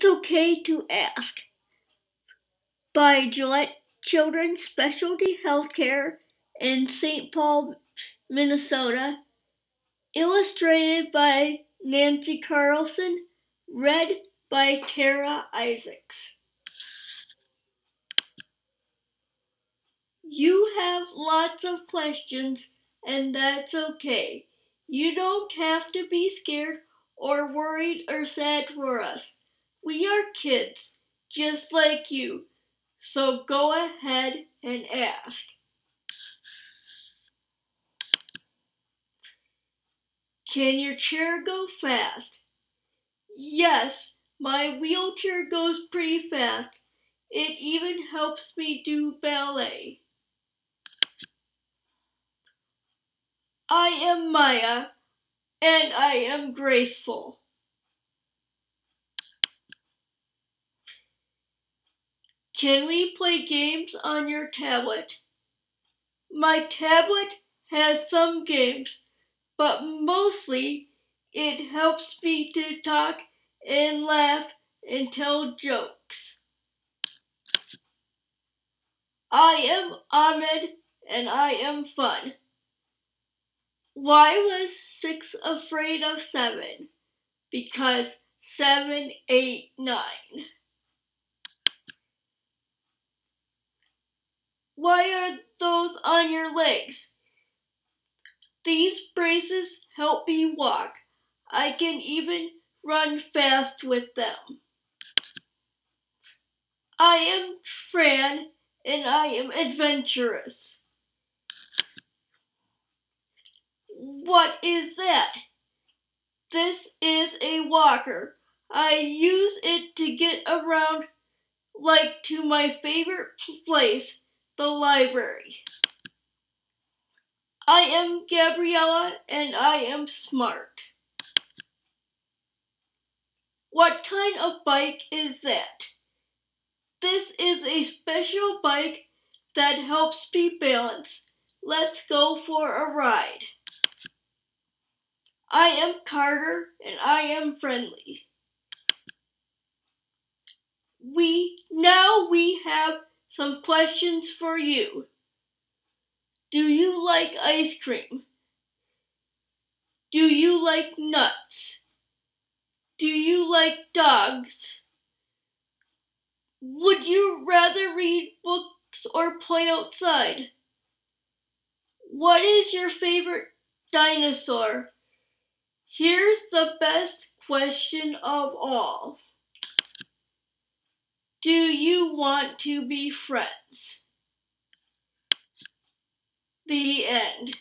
It's okay to ask. By Gillette Children's Specialty Healthcare in St. Paul, Minnesota. Illustrated by Nancy Carlson. Read by Tara Isaacs. You have lots of questions, and that's okay. You don't have to be scared or worried or sad for us. We are kids, just like you, so go ahead and ask. Can your chair go fast? Yes, my wheelchair goes pretty fast. It even helps me do ballet. I am Maya, and I am graceful. Can we play games on your tablet? My tablet has some games, but mostly it helps me to talk and laugh and tell jokes. I am Ahmed and I am fun. Why was six afraid of seven? Because seven, eight, nine. Why are those on your legs? These braces help me walk. I can even run fast with them. I am Fran and I am adventurous. What is that? This is a walker. I use it to get around like to my favorite place, the library. I am Gabriella and I am smart. What kind of bike is that? This is a special bike that helps me balance. Let's go for a ride. I am Carter and I am friendly. We now we some questions for you. Do you like ice cream? Do you like nuts? Do you like dogs? Would you rather read books or play outside? What is your favorite dinosaur? Here's the best question of all. Do you want to be friends? The end.